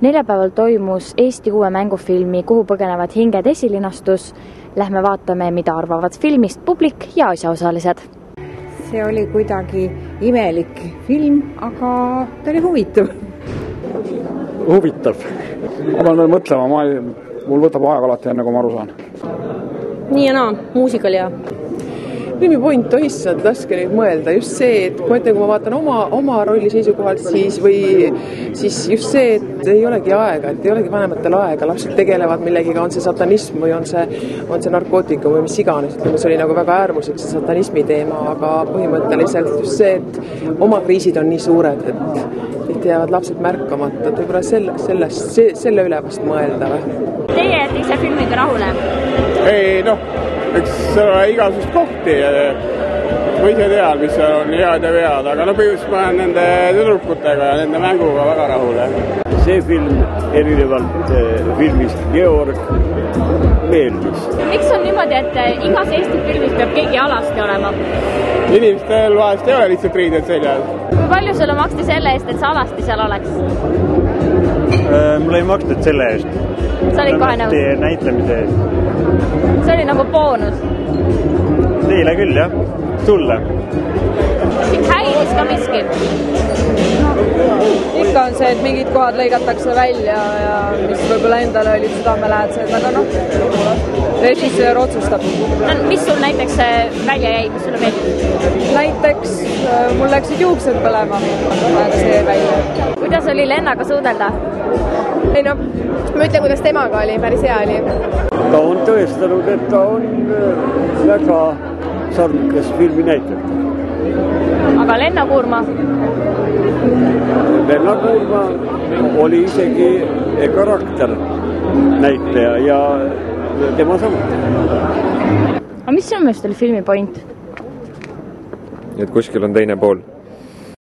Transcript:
neljapäeval toimus Eesti uue mängufilmi Kuhu põgenevad hinged esilinastus. Lähme vaatame, mida arvavad filmist publik ja asjaosalised. see oli kuidagi imelik film, aga ta oli huvitav. huvitav. ma pean veel mõtlema, ma ei, mul võtab aega alati, enne kui ma aru saan. nii ja naa, muusika oli hea filmi point, oh issand, laske nüüd mõelda, just see, et ma ütlen, kui ma vaatan oma, oma rolli seisukohalt, siis või siis just see, et ei olegi aega, et ei olegi vanematel aega, lapsed tegelevad millegiga, on see satanism või on see, on see narkootikum või mis iganes, ütleme, see oli nagu väga äärmuslik, see satanismi teema, aga põhimõtteliselt just see, et oma kriisid on nii suured, et tihti jäävad lapsed märkamata, et võib-olla selle, sellest, see, selle üle vast mõelda või. Teie jääte ise filmiga rahule? ei noh eks seal ole igasuguseid kohti. ma ise tean, mis seal on head ja vead, aga no põhimõtteliselt ma olen nende tüdrukutega ja nende mänguga väga rahul. see film erinevalt filmist Georg meeldis. miks on niimoodi, et igas Eesti filmis peab keegi alasti olema? inimestel vahest ei ole lihtsalt riided seljas. kui palju sulle maksti selle eest, et sa alasti seal oleks? Mulle ei makstud selle eest. sa olid kohe nõus? näitlemise eest. see oli nagu boonus? Teile küll jah, sulle. sind häiris ka miski? ikka on see, et mingid kohad lõigatakse välja ja mis võib-olla endale olid südamelähedased, aga noh, režissöör otsustab. no mis sul näiteks välja jäi, mis sulle meeldis? näiteks mul läksid juuksed põlema, aga see jäi välja. kuidas oli Lennaga suudelda? Ei noh, ma ütlen, kuidas temaga oli, päris hea oli. ta on tõestanud, et ta on väga sarnakas filminäitleja. aga Lenno Kuurma? Lenno Kuurma oli isegi karakternäitleja ja tema samuti. aga mis sinu meelest oli filmi point? et kuskil on teine pool